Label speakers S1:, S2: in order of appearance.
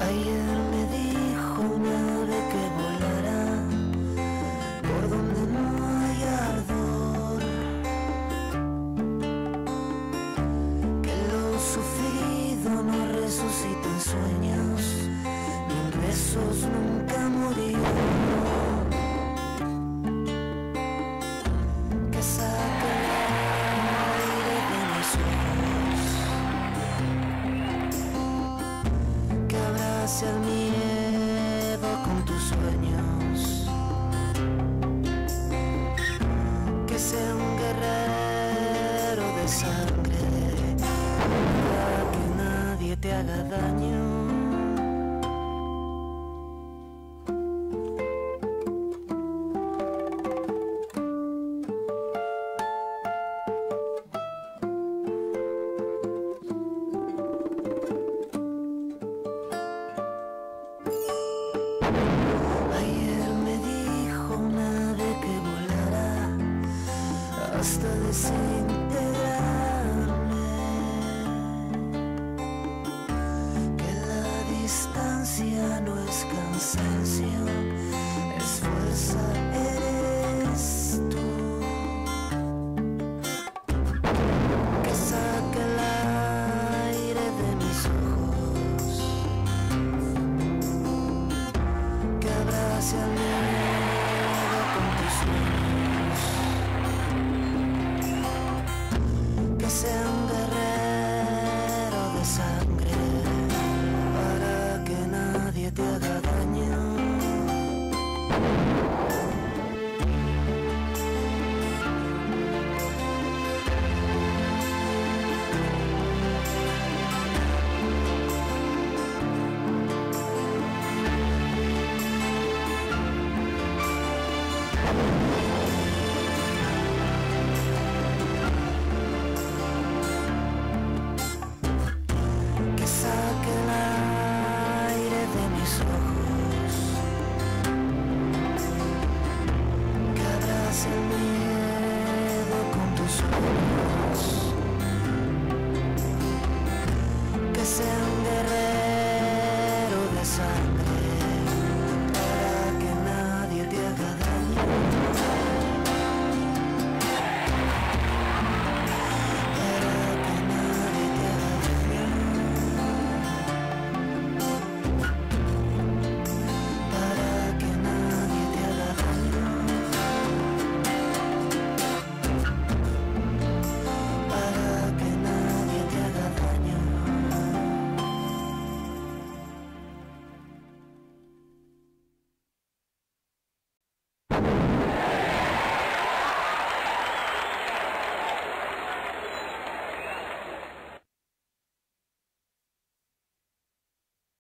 S1: Ayer me dijo una ave que volará por donde no abrace al miedo con tus sueños, que sea un guerrero de sangre, hasta desintegrarme. Que la distancia no es cansancio, es fuerza, eres tú. Que saque el aire de mis ojos, que abrace al inside. conosco.